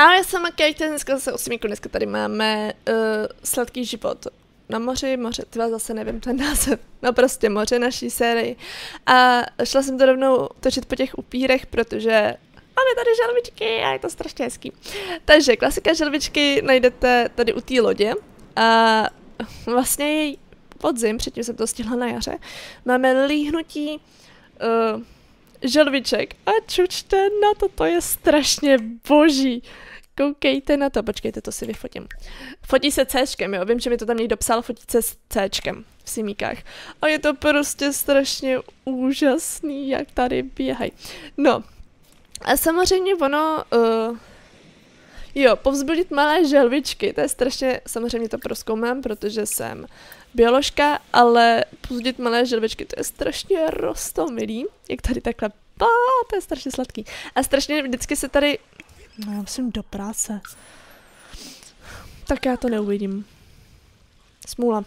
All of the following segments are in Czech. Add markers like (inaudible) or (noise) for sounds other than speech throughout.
A já jsem Kate, dneska zase osmíku, dneska tady máme uh, sladký život na moři, moře, tyva zase nevím ten název, no prostě moře naší sérii. A šla jsem to rovnou točit po těch upírech, protože máme tady želvičky a je to strašně hezký. Takže klasika želvičky najdete tady u té lodě a vlastně je podzim, předtím jsem to stihla na jaře, máme líhnutí uh, želviček a čučte na to, to je strašně boží. Koukejte na to, počkejte, to si vyfotím. Fotí se C, jo, vím, že mi to tam někdo psal, fotí se s C v simíkách. A je to prostě strašně úžasný, jak tady běhají. No, a samozřejmě ono, uh, jo, povzbudit malé želvičky, to je strašně, samozřejmě to proskoumám, protože jsem bioložka, ale povzbudit malé želvičky, to je strašně rostomilý, jak tady takhle, pá, to je strašně sladký. A strašně vždycky se tady No já musím do práce. Tak já to neuvidím. Smůla.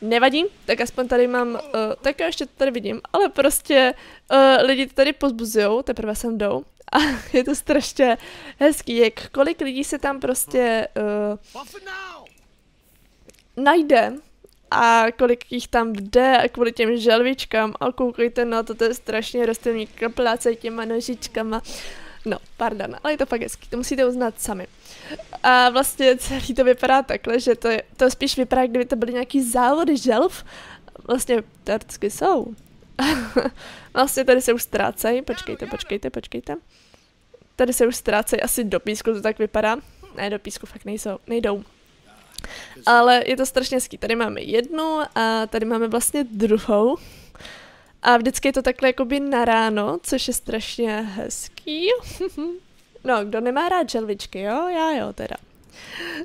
Nevadí, tak aspoň tady mám, uh, tak já ještě to tady vidím, ale prostě uh, lidi tady pozbuzujou, teprve sem jdou a (laughs) je to strašně hezký, jak kolik lidí se tam prostě uh, najde a kolik jich tam jde a kvůli těm želvičkám a koukejte na to, to je strašně rostlný kapláce těma nožičkama. No, pardon, ale je to fakt hezký, to musíte uznat sami. A vlastně celý to vypadá takhle, že to, je, to spíš vypadá, kdyby to byly nějaký závody želv. Vlastně teoreticky jsou. (laughs) vlastně tady se už ztrácejí, počkejte, počkejte, počkejte. Tady se už ztrácejí asi do písku, to tak vypadá. Ne, do písku fakt nejsou, nejdou. Ale je to strašně hezký. Tady máme jednu a tady máme vlastně druhou. A vždycky je to takhle jakoby na ráno, což je strašně hezký. (laughs) no, kdo nemá rád želvičky, jo? Já jo, teda.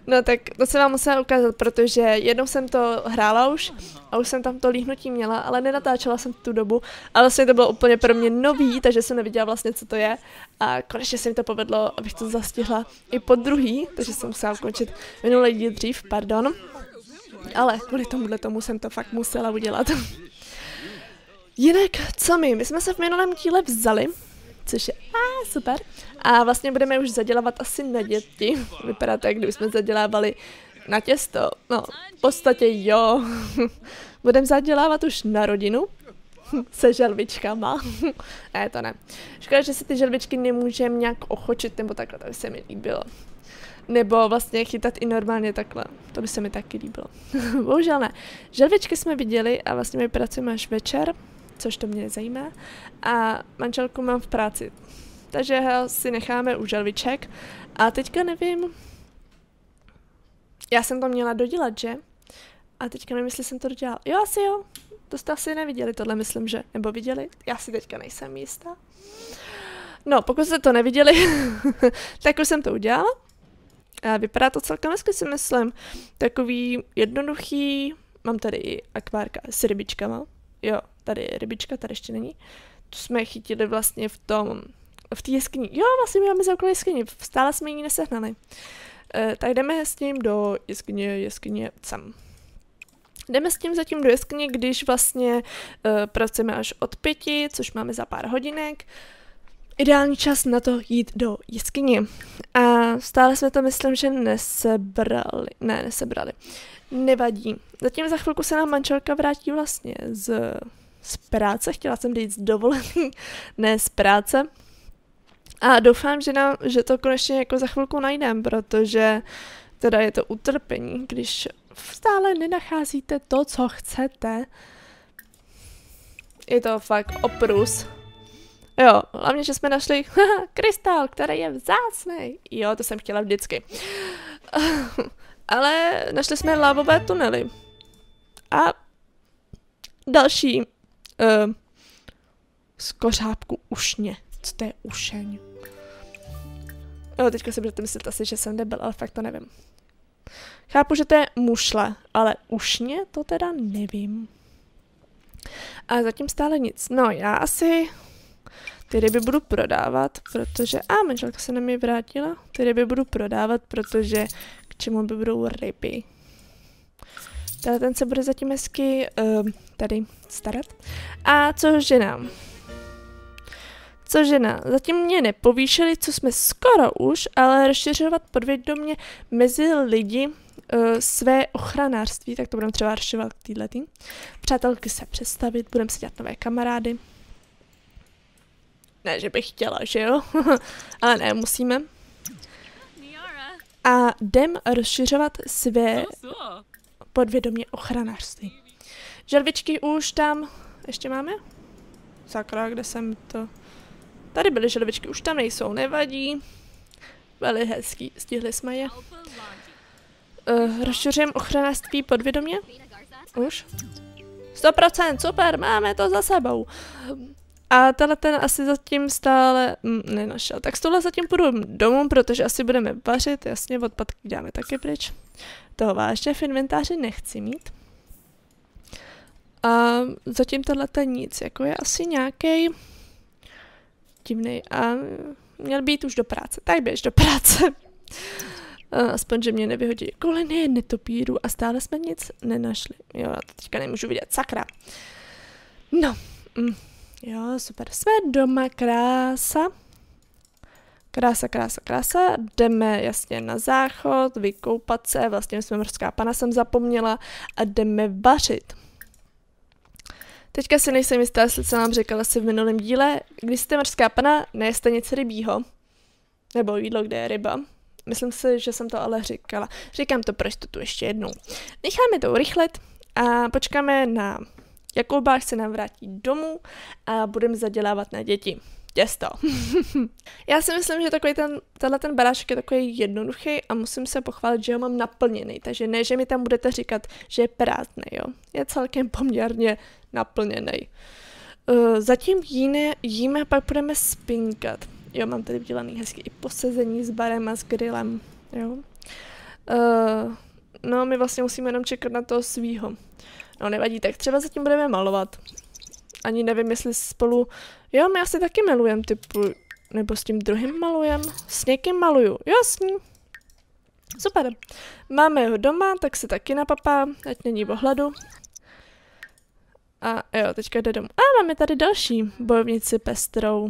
No tak to se vám musela ukázat, protože jednou jsem to hrála už a už jsem tam to líhnutí měla, ale nenatáčela jsem tu dobu a vlastně to bylo úplně pro mě nový, takže jsem neviděla vlastně, co to je a konečně se mi to povedlo, abych to zastihla i po druhý, takže jsem musela ukončit minulý díl dřív, pardon. Ale kvůli tomuhle tomu jsem to fakt musela udělat. (laughs) Jinak, co my? My jsme se v minulém díle vzali, což je a, super. A vlastně budeme už zadělávat asi na děti. (laughs) Vypadá to, jak kdyby jsme zadělávali na těsto. No, v podstatě jo. (laughs) budeme zadělávat už na rodinu. (laughs) Se želvičkama. ne, to ne. Škoda, že si ty želvičky nemůžeme nějak ochočit, nebo takhle, to by se mi líbilo. Nebo vlastně chytat i normálně takhle. To by se mi taky líbilo. Bohužel ne. Želvičky jsme viděli a vlastně my pracujeme až večer což to mě zajímá. A manželku mám v práci. Takže si necháme u želviček. A teďka nevím, já jsem to měla dodělat, že? A teďka nevím, jestli jsem to dodělala. Jo, asi jo. To jste asi neviděli, tohle myslím, že. Nebo viděli? Já si teďka nejsem jistá. No, pokud jste to neviděli, (laughs) tak už jsem to udělala. A vypadá to celkem hezky, si myslím. Takový jednoduchý, mám tady i akvárka s rybičkama. Jo, tady rybička, tady ještě není. Tu jsme chytili vlastně v tom, v té jeskyni. Jo, vlastně my máme za jeskyni, stále jsme ji nesehnali. E, tak jdeme s tím do jeskyně, jeskyně sem. Jdeme s tím zatím do jeskyně, když vlastně uh, pracujeme až od pěti, což máme za pár hodinek. Ideální čas na to jít do jeskyně. A stále jsme to myslím, že nesebrali. Ne, nesebrali. Nevadí. Zatím za chvilku se nám manželka vrátí vlastně z z práce, chtěla jsem říct dovolený, (laughs) ne z práce. A doufám, že, nám, že to konečně jako za chvilku najdem, protože teda je to utrpení, když stále nenacházíte to, co chcete. Je to fakt oprus. Jo, hlavně, že jsme našli (laughs) krystal, který je vzácný. Jo, to jsem chtěla vždycky. (laughs) Ale našli jsme lávové tunely. A další uh, z kořápku ušně. Co to je ušeň? Jo, teďka si budete myslet asi, že jsem debil, ale fakt to nevím. Chápu, že to je mušle, ale ušně to teda nevím. A zatím stále nic. No, já asi ty ryby budu prodávat, protože... A, manželka se na mě vrátila. Ty ryby budu prodávat, protože k čemu by budou ryby? Tady ten se bude zatím hezky uh, tady starat. A co ženám? Cože na, zatím mě nepovýšili, co jsme skoro už, ale rozšiřovat podvědomě mezi lidi uh, své ochranářství, tak to budeme třeba rozšiřovat k týhle tým. Přátelky se představit, budeme si dělat nové kamarády. Ne, že bych chtěla, že jo? (laughs) ale ne, musíme. A jdem rozšiřovat své podvědomě ochranářství. Želvičky už tam ještě máme? Sakra, kde jsem to... Tady byly želvičky, už tam nejsou, nevadí. Byly hezký, stihli jsme je. Uh, rozšiřujeme ochranářství podvědomě? Už? 100%, super, máme to za sebou. A tenhle ten asi zatím stále mm, nenašel. Tak s tohle zatím půjdu domů, protože asi budeme vařit, jasně, odpadky dáme taky pryč. Toho vážně v inventáři nechci mít. A zatím tohle nic, jako je asi nějaký divný a měl být už do práce. Tak běž do práce. Aspoň, že mě nevyhodí koleny, netopíru a stále jsme nic nenašli. Jo, já to teďka nemůžu vidět, sakra. No, mm, jo, super. Jsme doma, krása. Krása, krása, krása. Jdeme jasně na záchod, vykoupat se, vlastně jsme mořská pana jsem zapomněla a jdeme vařit. Teďka si nejsem jistá, jestli jsem vám řekla asi v minulém díle, když jste mořská pana, nejeste nic rybího. Nebo jídlo, kde je ryba. Myslím si, že jsem to ale říkala. Říkám to proč to tu ještě jednou. Necháme to urychlit a počkáme na Jakuba, se nám vrátí domů a budeme zadělávat na děti těsto. (laughs) Já si myslím, že takový ten, tenhle ten barášek je takový jednoduchý a musím se pochválit, že ho mám naplněný, takže ne, že mi tam budete říkat, že je prázdný, jo. Je celkem poměrně naplněný. Uh, zatím jiné, jíme a pak budeme spinkat. Jo, mám tady vydělaný hezky i posezení s barem a s grillem, jo. Uh, no, my vlastně musíme jenom čekat na toho svýho. No, nevadí, tak třeba zatím budeme malovat ani nevím, jestli spolu... Jo, my asi taky malujem typu... Nebo s tím druhým malujem? S někým maluju, jasný. Super. Máme ho doma, tak se taky napapá, ať není v ohladu. A jo, teďka jde domů. A máme tady další bojovnici pestrou.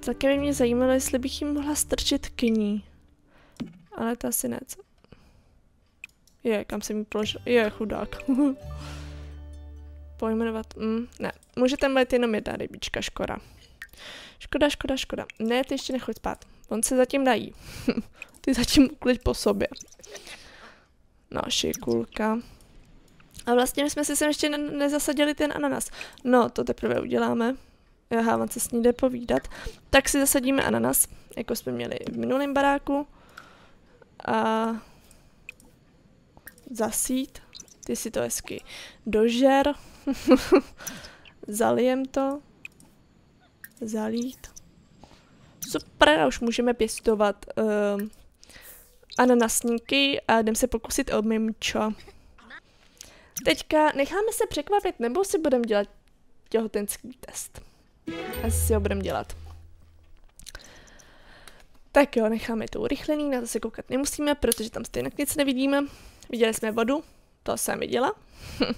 Také by mě zajímalo, jestli bych jim mohla strčit k ní. Ale to asi ne. Je, kam jsem mi položil? Je, chudák. (laughs) Pojmenovat, mm, ne. Můžete mít jenom jedna rybička, škoda. Škoda, škoda, škoda. Ne, ty ještě nechoď spát. On se zatím dají. (laughs) ty zatím uklid po sobě. No, šikulka. A vlastně my jsme si sem ještě ne nezasadili ten ananas. No, to teprve uděláme. Já on se s ní jde povídat. Tak si zasadíme ananas, jako jsme měli v minulém baráku. A zasít. Ty si to hezky dožer. (laughs) Zalijem to. Zalít. Super, a už můžeme pěstovat uh, ananasníky a jdem se pokusit o mimčo. Teďka necháme se překvapit, nebo si budeme dělat těhotenský test. Asi si ho budeme dělat. Tak jo, necháme to urychlený, na to se koukat nemusíme, protože tam stejně nic nevidíme. Viděli jsme vodu, to jsem viděla. Uh,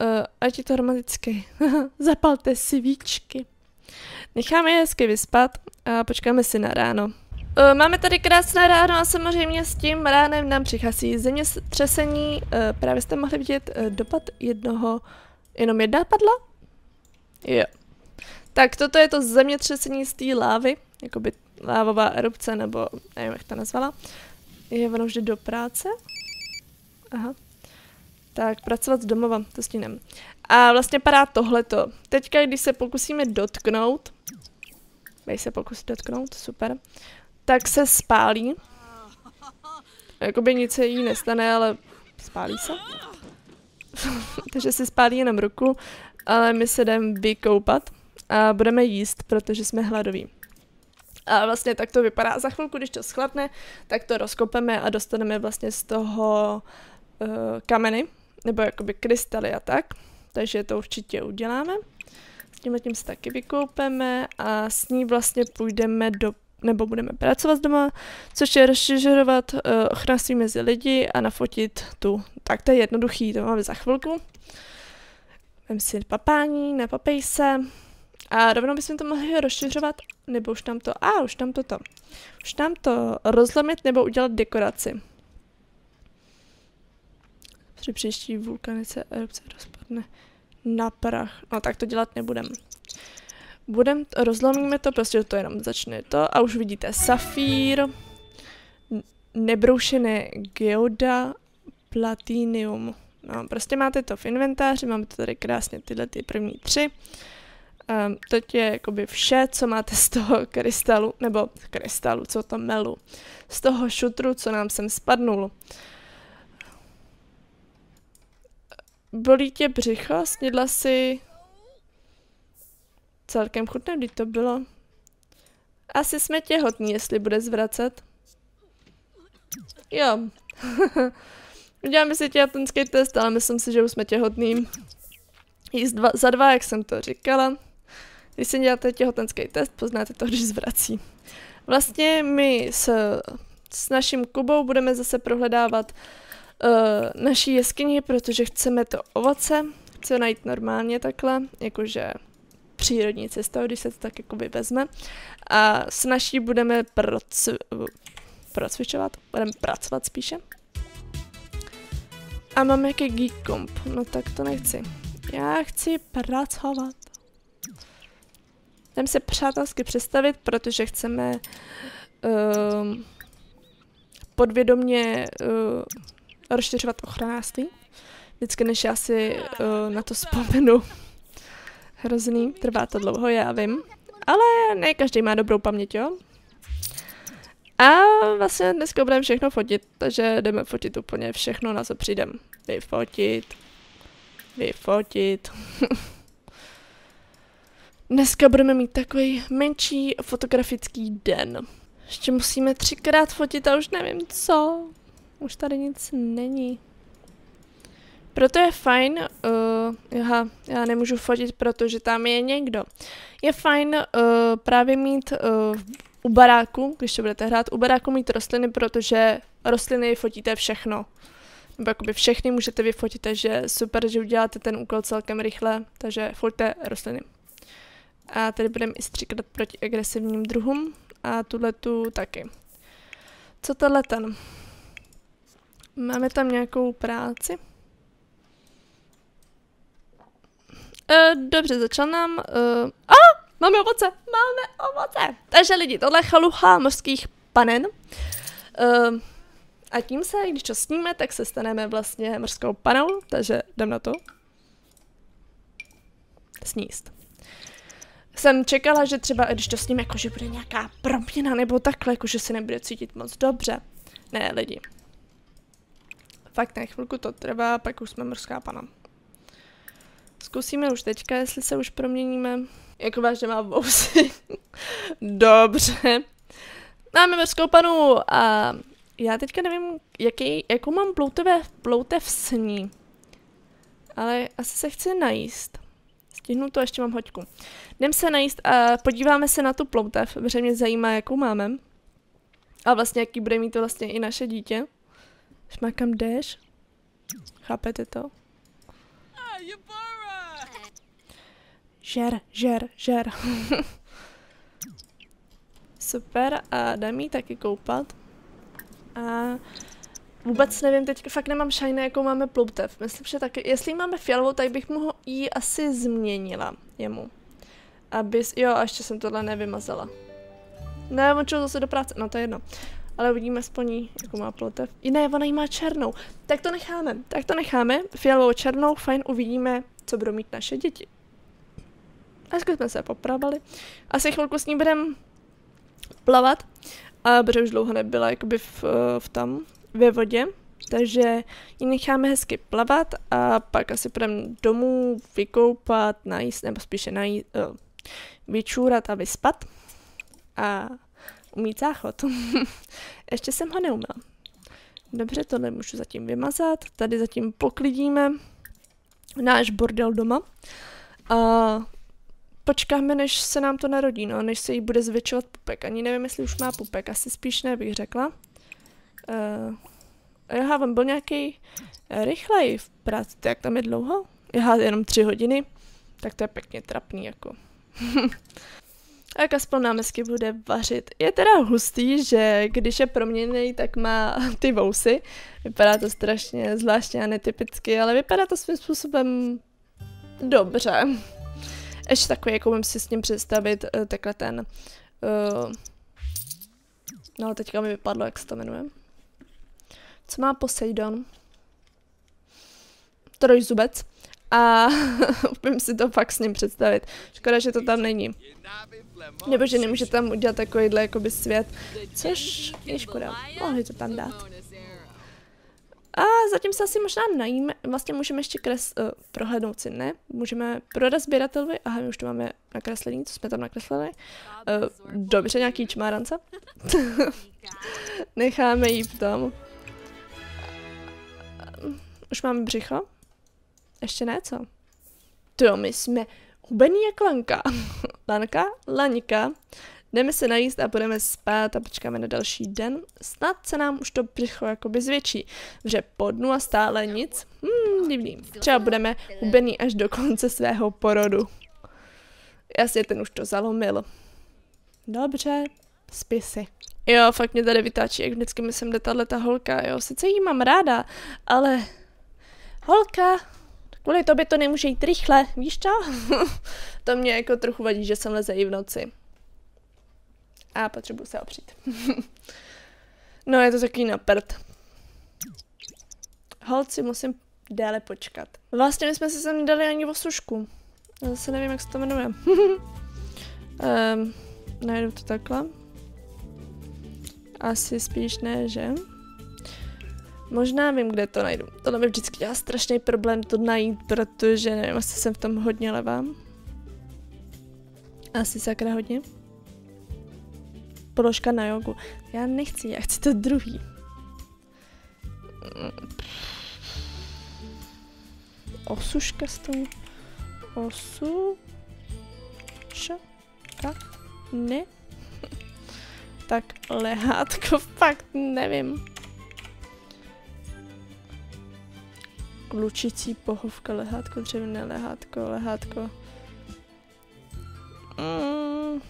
(laughs) ať je to romantické. (laughs) Zapalte si víčky. Necháme je hezky vyspat a počkáme si na ráno. Uh, máme tady krásné ráno a samozřejmě s tím ránem nám přichází zemětřesení. Uh, právě jste mohli vidět uh, dopad jednoho, jenom jedna padla? Jo. Tak toto je to zemětřesení z té lávy, jakoby lávová erupce, nebo nevím, jak to nazvala. Je ono vždy do práce? Aha. Tak, pracovat z domova, to stínem. A vlastně padá tohleto. Teďka, když se pokusíme dotknout, když se pokusit dotknout, super, tak se spálí. Jakoby nic se jí nestane, ale spálí se. (laughs) Takže si spálí jenom ruku, ale my se jdeme vykoupat a budeme jíst, protože jsme hladoví. A vlastně tak to vypadá. Za chvilku, když to schladne, tak to rozkopeme a dostaneme vlastně z toho uh, kameny, nebo jakoby krystaly a tak. Takže to určitě uděláme. S tímhle tím se taky vykoupeme a s ní vlastně půjdeme do nebo budeme pracovat doma, což je rozšiřovat uh, ochranství mezi lidi a nafotit tu. Tak to je jednoduchý, to máme za chvilku. Vem si papání, napapej se A rovnou bychom to mohli rozšiřovat, nebo už tam to, a už tam to to. Už tam to rozlomit nebo udělat dekoraci. Při příští vulkanice erupce rozpadne na prach. No tak to dělat nebudem. Budem, rozlomíme to, prostě to jenom začne to a už vidíte safír, nebroušené geoda, platinium. No, prostě máte to v inventáři, máme to tady krásně tyhle ty první tři. Um, teď je jakoby vše, co máte z toho krystalu, nebo krystalu, co to melu, z toho šutru, co nám sem spadnul. Bolí tě břicho? Snědla si celkem chutné, kdy to bylo. Asi jsme těhotní, jestli bude zvracet. Jo. (laughs) Uděláme si těhotenský test, ale myslím si, že už jsme těhotný. Jíst dva, za dva, jak jsem to říkala. Když si děláte těhotenský test, poznáte to, když zvrací. Vlastně my s, s naším Kubou budeme zase prohledávat uh, naší jeskyni, protože chceme to ovoce, chceme najít normálně takhle, jakože přírodní cestou, když se to tak jakoby vezme. A s naší budeme proc, procvičovat, budeme pracovat spíše. A mám jaký geek comp, no tak to nechci. Já chci pracovat. Jdeme se přátelsky představit, protože chceme um, podvědomně uh, rozšiřovat ochranářství. Vždycky, než já si uh, na to vzpomenu. Hrozný, trvá to dlouho, já vím. Ale ne každý má dobrou paměť, jo? A vlastně dneska budeme všechno fotit, takže jdeme fotit úplně všechno, na co přijdem. Vyfotit. Vyfotit. (laughs) dneska budeme mít takový menší fotografický den. Ještě musíme třikrát fotit a už nevím co. Už tady nic není. Proto je fajn, uh, aha, já nemůžu fotit, protože tam je někdo. Je fajn uh, právě mít uh, u baráku, když to budete hrát, u baráku mít rostliny, protože rostliny fotíte všechno. Nebo jakoby všechny můžete vyfotit, takže super, že uděláte ten úkol celkem rychle, takže foťte rostliny. A tady budeme i stříkat proti agresivním druhům a tuhle tu taky. Co tohle ten? Máme tam nějakou práci? E, dobře, začal nám... Uh, a, máme ovoce, máme ovoce. Takže lidi, tohle je chalucha mořských panen. Uh, a tím se, když to sníme, tak se staneme vlastně mořskou panou, takže jdem na to. Sníst. Jsem čekala, že třeba když to sníme, jako že bude nějaká proměna nebo takhle, jako že se nebude cítit moc dobře. Ne, lidi. Fakt ne, chvilku to trvá, pak už jsme mořská pana. Zkusíme už teďka, jestli se už proměníme. Jako vážně má vousy. (laughs) Dobře. Máme mořskou panu a já teďka nevím, jaký, jakou mám ploutevé, ploutev sní. Ale asi se chci najíst. Stihnu to, ještě mám hoďku. Jdem se najíst a podíváme se na tu ploutev, protože mě zajímá, jakou máme. A vlastně, jaký bude mít to vlastně i naše dítě. Šma kam jdeš? Chápete to? Žer, žer, žer. (laughs) Super, a dám jí taky koupat. A vůbec nevím, teď fakt nemám šajné, jakou máme ploutev. Myslím, že taky, jestli máme fialovou, tak bych mu ji asi změnila jemu. Aby, jo, a ještě jsem tohle nevymazala. Ne, on zase do práce, no to je jedno. Ale uvidíme aspoň, jakou má ploutev. I ne, ona ji má černou. Tak to necháme, tak to necháme. Fialovou černou, fajn, uvidíme, co budou mít naše děti. A jsme se popravali. Asi chvilku s ní budeme plavat, a protože už dlouho nebyla jakoby v, v tam, ve vodě, takže ji necháme hezky plavat a pak asi půjdeme domů vykoupat, najíst, nebo spíše najíst, uh, vyčůrat a vyspat a umít záchod. (laughs) Ještě jsem ho neuměla. Dobře, to nemůžu zatím vymazat. Tady zatím poklidíme náš bordel doma. A počkáme, než se nám to narodí, no, než se jí bude zvětšovat pupek. Ani nevím, jestli už má pupek, asi spíš ne, bych řekla. Uh, Aha, on byl nějaký rychlej v práci, jak tam je dlouho? Aha, jenom tři hodiny, tak to je pěkně trapný, jako. (laughs) Jak aspoň námesky bude vařit. Je teda hustý, že když je proměněný, tak má (laughs) ty vousy. Vypadá to strašně zvláštně a netypicky, ale vypadá to svým způsobem dobře. Ještě takový, jako můžu si s ním představit, uh, takhle ten... Uh, no, teďka mi vypadlo, jak se to jmenuje. Co má Poseidon? Trojzubec. A (laughs) umím si to fakt s ním představit. Škoda, že to tam není. Nebo že nemůže tam udělat takovýhle jakoby svět. Což je škoda. Mohli to tam dát. A zatím se asi možná najíme, vlastně můžeme ještě kres, uh, prohlédnout si, ne? Můžeme prodat sběratelby, aha, my už to máme nakreslení, co jsme tam nakreslili. Uh, dobře, nějaký čmárance. (laughs) Necháme jí v tom. Už máme břicho? Ještě ne, co? To my jsme hubený jak lanka. (laughs) Lanka, laňka. Jdeme se najíst a budeme spát a počkáme na další den. Snad se nám už to břicho jakoby zvětší. Že po dnu a stále nic. Hmm, divný. Třeba budeme hubený až do konce svého porodu. Jasně, ten už to zalomil. Dobře, spí si. Jo, fakt mě tady vytáčí, jak vždycky myslím, jde tahle ta holka, jo. Sice jí mám ráda, ale... Holka, kvůli tobě to nemůže jít rychle, víš co? (laughs) to mě jako trochu vadí, že jsem leze i v noci. A potřebuji se opřít. (laughs) no, je to takový naprt. Holci, musím déle počkat. Vlastně my jsme si sem nedali ani osušku. Já zase nevím, jak se to jmenuje. um, (laughs) najdu to takhle. Asi spíš ne, že? Možná vím, kde to najdu. To mi vždycky dělá strašný problém to najít, protože nevím, asi jsem v tom hodně levá. Asi sakra hodně. Položka na jogu. Já nechci, já chci to druhý. Osuška. Osu... Čo? Tak? Ne? (laughs) tak lehátko, fakt nevím. Klučicí pohovka, lehátko, dřevěné lehátko, lehátko. Mm.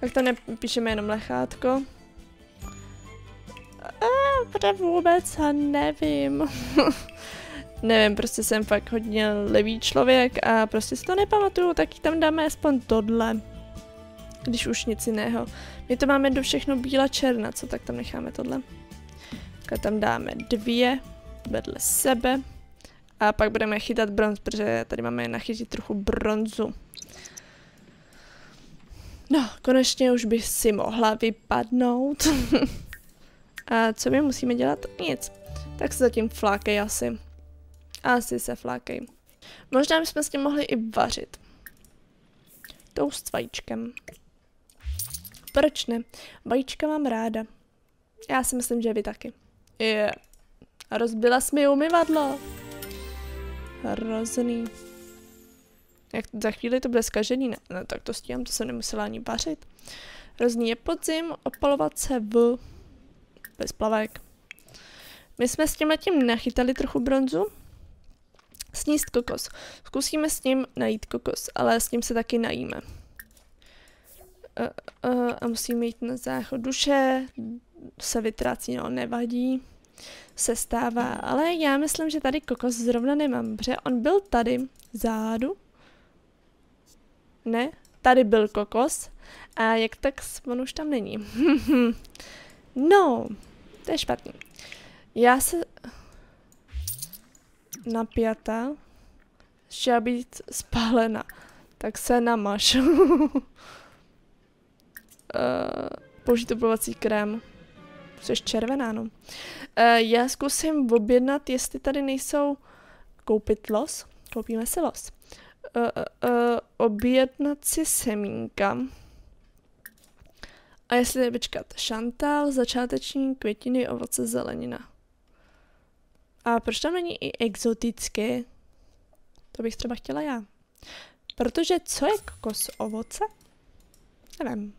Tak to nepíšeme jenom lehátko. A, vůbec a nevím. (laughs) nevím, prostě jsem fakt hodně levý člověk a prostě si to nepamatuju, tak tam dáme aspoň tohle. Když už nic jiného. My to máme do všechno bíla černa, co tak tam necháme tohle. Tak tam dáme dvě vedle sebe. A pak budeme chytat bronz, protože tady máme nachytit trochu bronzu. No, konečně už bych si mohla vypadnout. (laughs) A co my musíme dělat? Nic. Tak se zatím flákej asi. Asi se flákej. Možná bychom s tím mohli i vařit. Toast vajíčkem. Proč ne? Vajíčka mám ráda. Já si myslím, že vy taky. Je. Yeah. Rozbila jsi mi umyvadlo. Hrozný. Jak za chvíli to bude zkažený, ne, no, tak to stíhám, to jsem nemusela ani vařit. Hrozný je podzim, opalovat se v bez plavek. My jsme s tím letím nachytali trochu bronzu. Sníst kokos. Zkusíme s ním najít kokos, ale s ním se taky najíme. Uh, uh, a musíme jít na záchod duše, se vytrácí, no nevadí, se stává, ale já myslím, že tady kokos zrovna nemám, protože on byl tady, zádu, ne, tady byl kokos a jak tak on už tam není. (laughs) no, to je špatný. Já se napjata, chtěla být spálena, tak se namaž. uh, (laughs) použít oblovací krém. Jsi červená, no. Uh, já zkusím objednat, jestli tady nejsou koupit los. Koupíme si los uh, uh, objednat si semínka. A jestli vyčkat šantál, začáteční květiny, ovoce, zelenina. A proč tam není i exotické? To bych třeba chtěla já. Protože co je kokos ovoce? Nevím.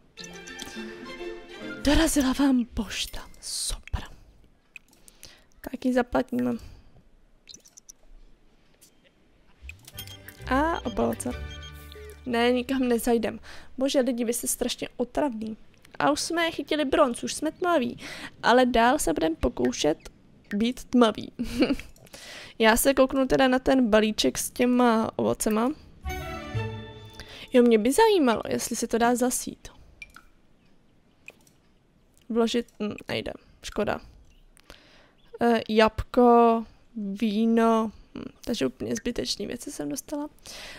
Dorazila vám pošta. Super. Tak ji zaplatíme. A opalce. Ne, nikam nezajdem. Bože, lidi, vy jste strašně otravný. A už jsme chytili bronz, už jsme tmaví. Ale dál se budeme pokoušet být tmavý. (laughs) Já se kouknu teda na ten balíček s těma ovocema. Jo, mě by zajímalo, jestli se to dá zasít. Vložit, hm, nejde, škoda. E, jabko, víno, hm, takže úplně zbytečný věci jsem dostala.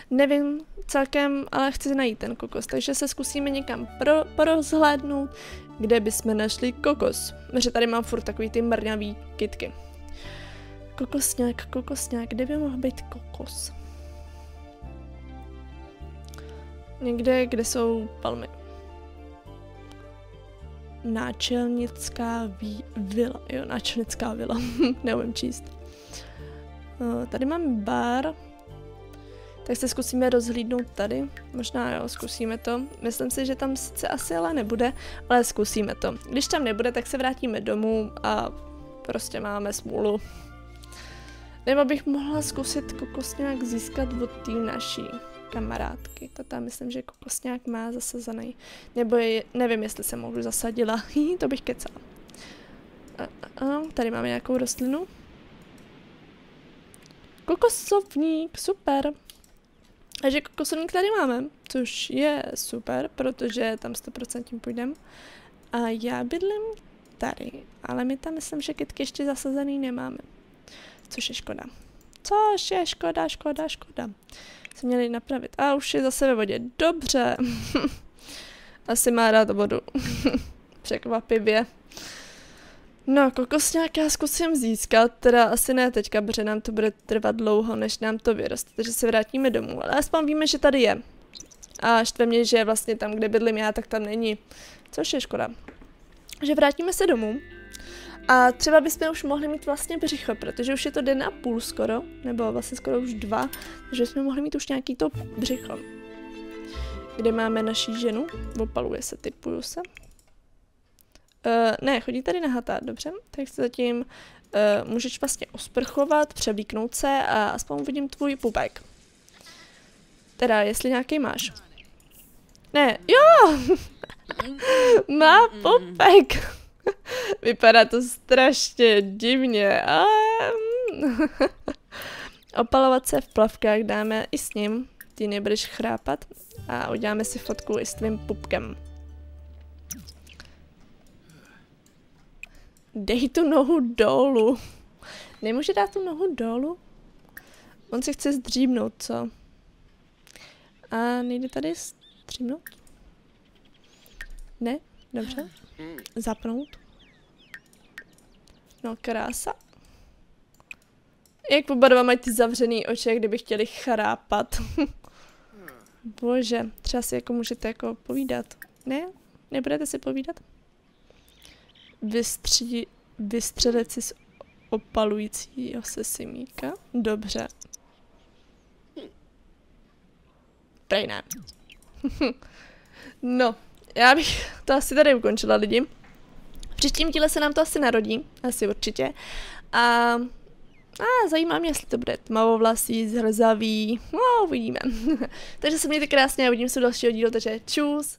Nevím celkem, ale chci najít ten kokos, takže se zkusíme někam pro, porozhlédnout, kde bychom našli kokos. Že tady mám furt takový ty mrňavý kitky. Kokosňák, kokosňák, kde by mohl být kokos? Někde, kde jsou palmy. Náčelnická ví- vila. Jo, náčelnická vila. (laughs) Neumím číst. Uh, tady mám bar. Tak se zkusíme rozhlídnout tady. Možná jo, zkusíme to. Myslím si, že tam sice asi ale nebude, ale zkusíme to. Když tam nebude, tak se vrátíme domů a prostě máme smůlu. Nebo bych mohla zkusit kokosňák získat od té naší kamarádky. To tam myslím, že kokosňák má zasazený. Nebo je, nevím, jestli se mohu zasadila. (laughs) to bych kecala. A, a, tady máme nějakou rostlinu. Kokosovník, super. Takže kokosovník tady máme, což je super, protože tam 100% půjdem. A já bydlím tady, ale my tam myslím, že kytky ještě zasazený nemáme. Což je škoda. Což je škoda, škoda, škoda. Se měli napravit. A už je zase ve vodě. Dobře. (laughs) Asi má rád vodu. (laughs) Překvapivě. No, kokosňák já zkusím získat, teda asi ne teďka, protože nám to bude trvat dlouho, než nám to vyroste, takže se vrátíme domů, ale aspoň víme, že tady je. A štve mě, že vlastně tam, kde bydlím já, tak tam není, což je škoda. Že vrátíme se domů a třeba bychom už mohli mít vlastně břicho, protože už je to den a půl skoro, nebo vlastně skoro už dva, takže jsme mohli mít už nějaký to břicho. Kde máme naší ženu, opaluje se, typuju se. Uh, ne, chodí tady na hata, dobře, tak se zatím uh, můžeš vlastně osprchovat, převlíknout se a aspoň uvidím tvůj pupek. Teda, jestli nějaký máš. Ne, jo! (laughs) Má pupek! Vypadá to strašně divně, ale... (laughs) Opalovat se v plavkách dáme i s ním, ty nebudeš chrápat a uděláme si fotku i s tvým pupkem. Dej tu nohu dolů. Nemůže dát tu nohu dolů? On si chce zdřímnout, co? A nejde tady zdřímnout? Ne? Dobře. Zapnout. No, krása. Jak oba dva mají ty zavřený oči, kdyby chtěli chrápat. (laughs) Bože, třeba si jako můžete jako povídat. Ne? Nebudete si povídat? Vystří, vystřelit si z opalujícího se simíka. Dobře. Prej ne. (laughs) no, já bych to asi tady ukončila lidi. Příštím díle se nám to asi narodí, asi určitě. A, a zajímá mě, jestli to bude tmavovlasý, zhrzavý, no uvidíme. (laughs) takže se mějte krásně a uvidím se u dalšího dílu, takže čus.